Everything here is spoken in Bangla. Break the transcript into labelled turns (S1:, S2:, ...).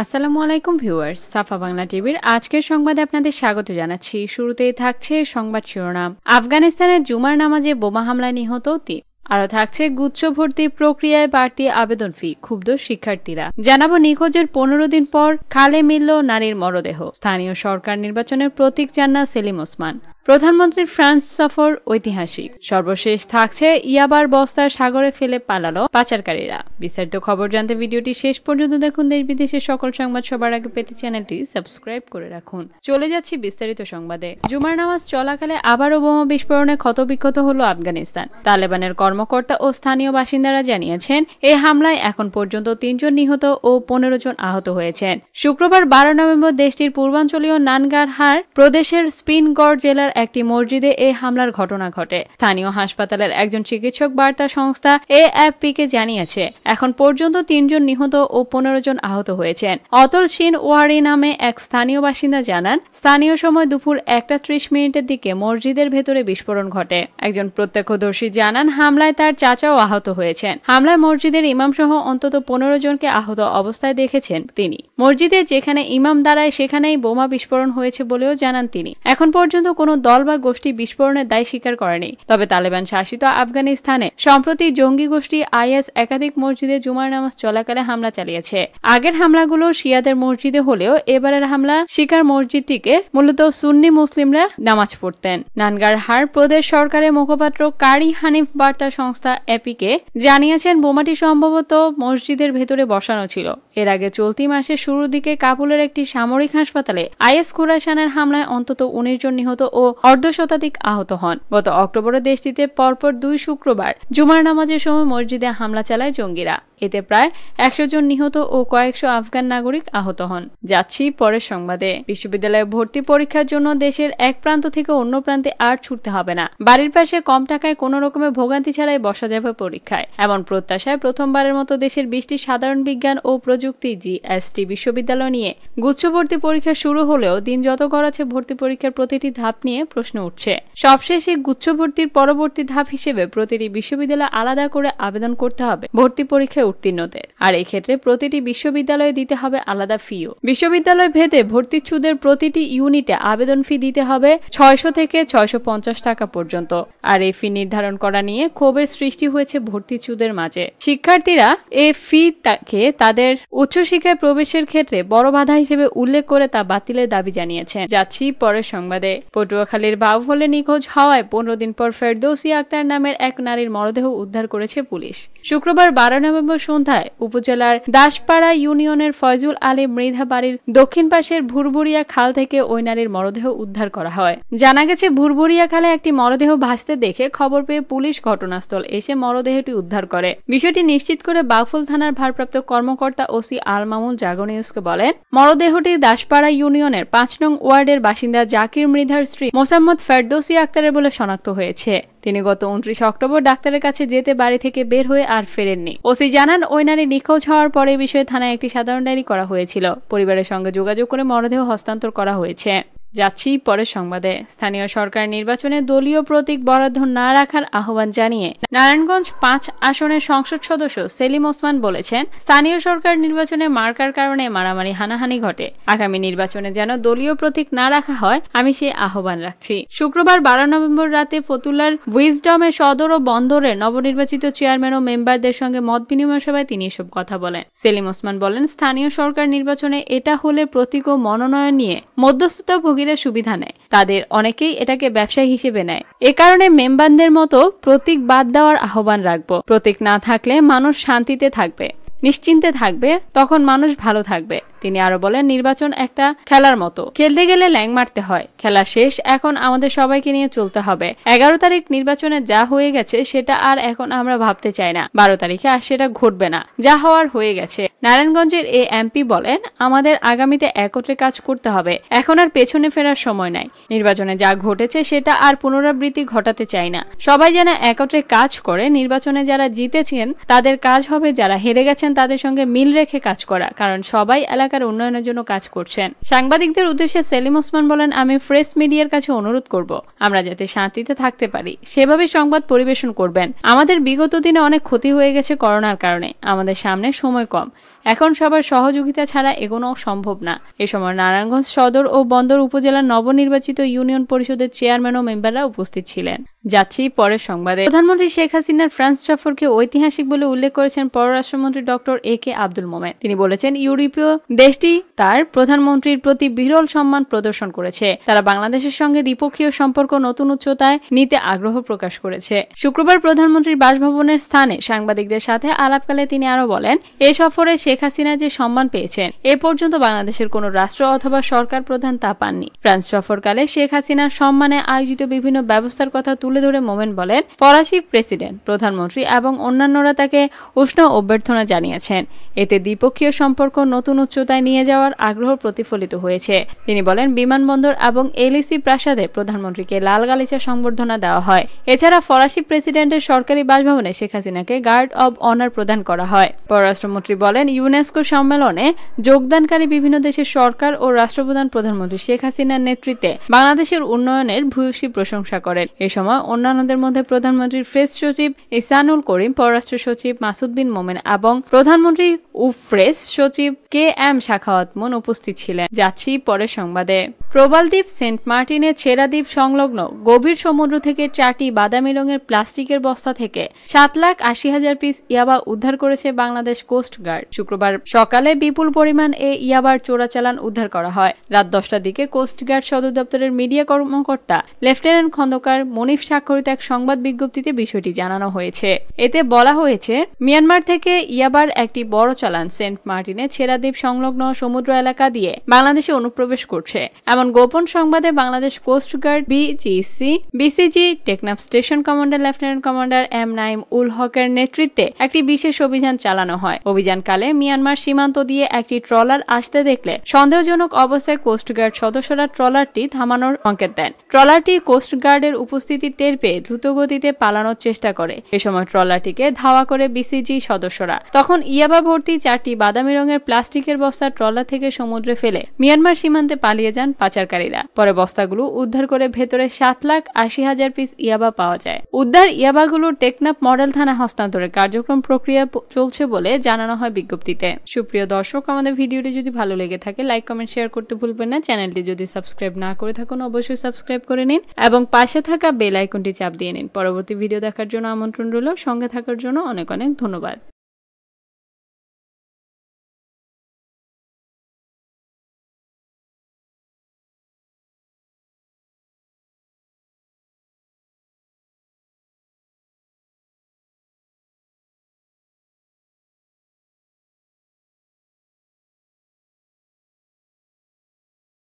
S1: আসসালামু আলাইকুম ভিউয়ার্স, সাফা বাংলা টিভির আজকের সংবাদে আপনাদের স্বাগত জানাচ্ছি। শুরুতেই থাকছে সংবাদ শিরোনাম। আফগানিস্তানের জুমার নামাজে বোমা হামলায় নিহত তিন। আরও থাকছে গুচ্ছ ভর্তি প্রক্রিয়ায় বাড়তি আবেদন ফি, ক্ষুব্ধ শিক্ষার্থীরা। জানাব নিখোঁজের পনেরো দিন পর খালে মিলল নারীর মরদেহ। স্থানীয় সরকার নির্বাচনের প্রতীক জান্না সেলিম ওসমান। প্রধানমন্ত্রীর ফ্রান্স সফর ঐতিহাসিক। সর্বশেষ থাকছে ইয়াবার বস্তার সাগরে ফেলে পালালো পাচারকারীরা। বিস্তারিত খবর জানতে ভিডিওটি শেষ পর্যন্ত দেখুন। দেশ বিদেশের সকল সংবাদ সবার আগে পেতে চ্যানেলটি সাবস্ক্রাইব করে রাখুন। চলে যাচ্ছি বিস্তারিত সংবাদে। জুমার নামাজ চলাকালে আবারও বোমা বিস্ফোরণে ক্ষতবিক্ষত হল আফগানিস্তান। তালেবানের কর্মকর্তা ও স্থানীয় বাসিন্দারা জানিয়েছেন এই হামলায় এখন পর্যন্ত তিনজন নিহত ও পনেরো জন আহত হয়েছেন। শুক্রবার বারো নভেম্বর দেশটির পূর্বাঞ্চলীয় নানগারহার প্রদেশের স্পিনগড় জেলার একটি মসজিদে এই হামলার ঘটনা ঘটে। স্থানীয় হাসপাতালের একজন চিকিৎসক বার্তা সংস্থা এ এএফপিকে জানিয়েছে, এখন পর্যন্ত তিনজন নিহত ও পনেরো জন আহত হয়েছেন। অতল সিন ওয়ারি নামে এক স্থানীয় বাসিন্দা জানান, স্থানীয় সময় দুপুর একটা ত্রিশ মিনিটের দিকে মসজিদের ভেতরে বিস্ফোরণ ঘটে। একজন প্রত্যক্ষদর্শী জানান, হামলায় তার চাচাও আহত হয়েছেন। হামলায় মসজিদের ইমাম সহ অন্তত পনেরো জনকে আহত অবস্থায় দেখেছেন তিনি। মসজিদে যেখানে ইমাম দাঁড়ায়, সেখানেই বোমা বিস্ফোরণ হয়েছে বলেও জানান তিনি। এখন পর্যন্ত কোনো দল বা গোষ্ঠী বিস্ফোরণের দায় স্বীকার করেনি। তবে তালেবান শাসিত আফগানিস্তানে সম্প্রতি জঙ্গি গোষ্ঠী আইএস একাধিক মসজিদে জুমার নামাজ চলাকালে হামলা চালিয়েছে। আগের হামলাগুলো শিয়াদের মসজিদে হলেও এবারের হামলা শিকার মসজিদটিকে মূলত সুন্নি মুসলিমরা নামাজ পড়তেন। নানগার হার প্রদেশ সরকারের মুখপাত্র কারি হানিফ বার্তা সংস্থা এপিকে জানিয়েছেন, বোমাটি সম্ভবত মসজিদের ভেতরে বসানো ছিল। এর আগে চলতি মাসের শুরুর দিকে কাবুলের একটি সামরিক হাসপাতালে আইএস খুরাসানের হামলায় অন্তত উনিশ জন নিহত ও অর্ধ শতাধিক আহত হন। গত অক্টোবরে দেশটিতে পরপর দুই শুক্রবার জুমার নামাজের সময় মসজিদে হামলা চালায় জঙ্গিরা। এতে প্রায় একশো জন নিহত ও কয়েকশো আফগান নাগরিক আহত হন। যাচ্ছি পরের সংবাদে। বিশ্ববিদ্যালয়ে ভর্তি পরীক্ষার জন্য দেশের এক প্রান্ত থেকে অন্য প্রান্তে আর ছুটতে হবে না। বাড়ির পাশে কম টাকায় কোনো রকমের ভোগান্তি ছাড়াই বসা যাবে পরীক্ষায়। এমন প্রত্যাশায় প্রথমবারের মতো দেশের বিশটি সাধারণ বিজ্ঞান ও প্রযুক্তি জিএসটি বিশ্ববিদ্যালয় নিয়ে গুচ্ছ ভর্তি পরীক্ষা শুরু হলেও দিন যত করাচ্ছে ভর্তি পরীক্ষার প্রতিটি ধাপ নিয়ে প্রশ্ন উঠছে। সবশেষে গুচ্ছ ভর্তির পরবর্তী ধাপ হিসেবে প্রতিটি বিশ্ববিদ্যালয় আলাদা করে আবেদন করতে হবে। ভর্তি পরীক্ষায় উত্তীর্ণদের আর এই ক্ষেত্রে প্রতিটি বিশ্ববিদ্যালয়ে দিতে হবে আলাদা ফিও। বিশ্ববিদ্যালয় ভেদে ভর্তিচ্ছুদের প্রতিটি ইউনিটে আবেদন ফি দিতে হবে ছয়শো থেকে ছয়শো পঞ্চাশ টাকা পর্যন্ত। আর এই ফি নির্ধারণ করা নিয়ে ক্ষোভের সৃষ্টি হয়েছে ভর্তিচ্ছুদের মাঝে। শিক্ষার্থীরা এ ফি তাকে তাদের উচ্চশিক্ষায় প্রবেশের ক্ষেত্রে বড় বাধা হিসেবে উল্লেখ করে তা বাতিলের দাবি জানিয়েছেন যাচ্ছি পরের সংবাদে। পটুয়াখালীর বাউফলে নিখোঁজ হওয়ায় পনেরো দিন পর ফেরদৌসি আক্তার নামের এক নারীর মরদেহ উদ্ধার করেছে পুলিশ। শুক্রবার বারো নভেম্বর সন্ধ্যায় উপজেলার দাসপাড়া ইউনিয়নের ফয়জুল আলী মৃধা বাড়ির দক্ষিণ পাশের ভুরভুরিয়া খাল থেকে ওই নারীর মরদেহ উদ্ধার করা হয়। জানা গেছে, ভুরভুরিয়া খালে একটি মরদেহ ভাসতে দেখে খবর পেয়ে পুলিশ ঘটনাস্থল এসে মরদেহটি উদ্ধার করে। বিষয়টি নিশ্চিত করে বাউফল থানার ভারপ্রাপ্ত কর্মকর্তা ওসি আল মামুন জাগো নিউজকে বলেন, মরদেহটি দাসপাড়া ইউনিয়নের পাঁচ নং ওয়ার্ডের বাসিন্দা জাকির মৃধার স্ত্রী মোসাম্মদ ফেরদৌসি আক্তারের বলে শনাক্ত হয়েছে। তিনি গত উনত্রিশ অক্টোবর ডাক্তারের কাছে যেতে বাড়ি থেকে বের হয়ে আর ফেরেননি। ওসি জানান, ওই নারী নিখোঁজ হওয়ার পরে বিষয়ে থানায় একটি সাধারণ ডায়েরি করা হয়েছিল। পরিবারের সঙ্গে যোগাযোগ করে মরদেহ হস্তান্তর করা হয়েছে। যাচ্ছি পরের সংবাদে। স্থানীয় সরকার নির্বাচনে দলীয় প্রতীক বরাদ্দ না রাখার আহ্বান জানিয়ে নারায়ণগঞ্জ পাঁচ আসনের সংসদ সদস্য সেলিম ওসমান বলেছেন, স্থানীয় সরকার নির্বাচনে মার্কার কারণে মারামারি, হানাহানি ঘটে। আগামী নির্বাচনে যেন দলীয় প্রতীক না রাখা হয়, আমি সে আহ্বান রাখছি। শুক্রবার বারো নভেম্বর রাতে ফতুল্লার উইজডমের সদর ও বন্দরের নবনির্বাচিত চেয়ারম্যান ও মেম্বারদের সঙ্গে মত বিনিময় সভায় তিনি এসব কথা বলেন। সেলিম ওসমান বলেন, স্থানীয় সরকার নির্বাচনে এটা হলে প্রতীক ও মনোনয়ন নিয়ে মধ্যস্থতা ভোগীরা সুবিধা নেয়। তাদের অনেকেই এটাকে ব্যবসা হিসেবে নেয়। এ কারণে মেম্বারদের মতো প্রতীক বাদ দেওয়ার আহ্বান রাখব। প্রতীক না থাকলে মানুষ শান্তিতে থাকবে, নিশ্চিন্তে থাকবে, তখন মানুষ ভালো থাকবে। তিনি আরও বলেন, নির্বাচন একটা খেলার মতো। খেলতে গেলে ল্যাং মারতে হয়। খেলা শেষ, এখন আমাদের সবাইকে নিয়ে চলতে হবে। এগারো তারিখ নির্বাচনে যা হয়ে গেছে, সেটা আর এখন আমরা ভাবতে চাই না। বারো তারিখে আর সেটা ঘটবে না। যা হওয়ার হয়ে গেছে। নারায়ণগঞ্জের এ এমপি বলেন, আমাদের আগামীতে একত্রে কাজ করতে হবে। এখন আর পেছনে ফেরার সময় নাই। নির্বাচনে যা ঘটেছে, সেটা আর পুনরাবৃত্তি ঘটাতে চাই না। সবাই যেন একত্রে কাজ করে, নির্বাচনে যারা জিতেছেন, তাদের কাজ হবে যারা হেরে গেছেন, তাদের সঙ্গে মিল রেখে কাজ করা। কারণ সবাই এলাকা এলাকার উন্নয়নের জন্য কাজ করছেন। সাংবাদিকদের উদ্দেশ্যে সেলিম ওসমান বলেন, আমি প্রেস মিডিয়ার কাছে অনুরোধ করব। আমরা যাতে শান্তিতে থাকতে পারি। সেভাবে সংবাদ পরিবেশন করবেন। আমাদের বিগত দিনে অনেক ক্ষতি হয়ে গেছে করোনার কারণে। আমাদের সামনে সময় কম। এখন সবার সহযোগিতা ছাড়া এগোনো সম্ভব না। এ সময় নারায়ণগঞ্জ সদর ও বন্দর উপজেলার নবনির্বাচিত ইউনিয়ন পরিষদের চেয়ারম্যান ও মেম্বাররা উপস্থিত ছিলেন। যাচ্ছি পরের সংবাদে। প্রধানমন্ত্রী শেখ হাসিনার ফ্রান্স সফরকে ঐতিহাসিক বলে উল্লেখ করেছেন পররাষ্ট্রমন্ত্রী ডক্টর এ কে আব্দুল মোমেন। তিনি বলেছেন, ইউরোপীয় দেশটি তার প্রধানমন্ত্রীর প্রতি বিরল সম্মান প্রদর্শন করেছে। তারা বাংলাদেশের সঙ্গে দ্বিপক্ষীয় সম্পর্ক নতুন উচ্চতায় নিতে আগ্রহ প্রকাশ করেছে। শুক্রবার প্রধানমন্ত্রীর বাসভবনের স্থানে সাংবাদিকদের সাথে আলাপকালে তিনি আরও বলেন, এ সফরে শেখ হাসিনা যে সম্মান পেয়েছেন, এ পর্যন্ত বাংলাদেশের কোন রাষ্ট্র অথবা সরকার প্রধান তা পাননি। ফ্রান্স সফরকালে শেখ হাসিনার সম্মানে আয়োজিত বিভিন্ন ব্যবস্থার কথা তুলে ধরে মোমেন বলেন, ফরাসি প্রেসিডেন্ট, প্রধানমন্ত্রী এবং অন্যান্যরা তাকে উষ্ণ অভ্যর্থনা জানিয়েছেন। এতে দ্বিপক্ষীয় সম্পর্ক নতুন উচ্চতায় নিয়ে যাওয়ার আগ্রহ প্রতিফলিত হয়েছে। তিনি বলেন, বিমানবন্দর এবং এলইসি প্রাসাদে প্রধানমন্ত্রীকে লাল গালিচা সংবর্ধনা দেওয়া হয়। এছাড়া ফরাসি প্রেসিডেন্টের সরকারি বাসভবনে শেখ হাসিনাকে গার্ড অব অনার প্রদান করা হয়। পররাষ্ট্রমন্ত্রী বলেন, ইউনেস্কো সম্মেলনে যোগদানকারী বিভিন্ন দেশের সরকার ও রাষ্ট্রপ্রধান প্রধানমন্ত্রী শেখ হাসিনার নেতৃত্বে বাংলাদেশের উন্নয়নের ভূয়সী প্রশংসা করেন। এ সময় অন্যান্যদের মধ্যে প্রধানমন্ত্রীর প্রেস সচিব ইসানুল করিম, পররাষ্ট্র সচিব মাসুদ বিন মোমেন এবং প্রধানমন্ত্রী উফ্রেস সচিব কে এম শাখাওয়াত মন উপস্থিত ছিলেন। যাচ্ছি পরের সংবাদে। প্রবালদ্বীপ সেন্ট মার্টিনে ছেড়া দ্বীপ সংলগ্ন গভীর সমুদ্র থেকে চারটি বাদামি রঙের প্লাস্টিকের বস্তা থেকে সাত লাখ আশি হাজার পিস ইয়াবা উদ্ধার করেছে বাংলাদেশ কোস্ট গার্ড। শুক্রবার সকালে বিপুল পরিমাণ এ ইয়াবার চোরাচালান উদ্ধার করা হয়। রাত দশটার দিকে কোস্ট গার্ড সদর দপ্তরের মিডিয়া কর্মকর্তা লেফটেন্যান্ট খন্দকার মনিফ স্বাক্ষরিত এক সংবাদ বিজ্ঞপ্তিতে বিষয়টি জানানো হয়েছে। এতে বলা হয়েছে, মিয়ানমার থেকে ইয়াবার একটি বড় চালান সেন্ট মার্টিনে ছেড়া দ্বীপ সংলগ্ন সমুদ্র এলাকা দিয়ে বাংলাদেশে অনুপ্রবেশ করছে। এমন গোপন সংবাদে Bangladesh coast guard BGC, BCG, Teknaf station commander, lieutenant commander M Naim ul হকের নেতৃত্বে একটি বিশেষ অভিযান চালানো হয়। অভিযানকালে মিয়ানমার সীমান্ত দিয়ে একটি ট্রলার আসতে দেখলে সন্দেহজনক অবস্থায় কোস্টগার্ড সদস্যরা ট্রলারটি থামানোর সংকেত দেন। ট্রলারটি কোস্টগার্ডের উপস্থিতি টের পেয়ে দ্রুতগতিতে পালানোর চেষ্টা করে। এ সময় ট্রলারটিকে ধাওয়া করে বিসিজি সদস্যরা। তখন ইয়াবা ভর্তি চারটি বাদামি রঙের প্লাস্টিকের বস্তা ট্রলার থেকে সমুদ্রে ফেলে মিয়ানমার সীমান্তে পালিয়ে যান পাচারকারীরা। পরে বস্তাগুলো উদ্ধার করে ভেতরে সাত লাখ আশি হাজার পিস ইয়াবা পাওয়া যায়। উদ্ধার ইয়াবাগুলো টেকনাফ মডেল থানা হস্তান্তরের কার্যক্রম প্রক্রিয়া চলছে বলে জানানো হয় বিজ্ঞপ্তিতে। সুপ্রিয় দর্শক, আমাদের ভিডিওটি যদি ভালো লেগে থাকে লাইক কমেন্ট শেয়ার করতে ভুলবেন না। চ্যানেলটি যদি সাবস্ক্রাইব না করে থাকুন, অবশ্যই সাবস্ক্রাইব করে নিন এবং পাশে থাকা বেল আইকনটি চাপ দিয়ে নিন। পরবর্তী ভিডিও দেখার জন্য আমন্ত্রণ রইল। সঙ্গে থাকার জন্য অনেক অনেক ধন্যবাদ।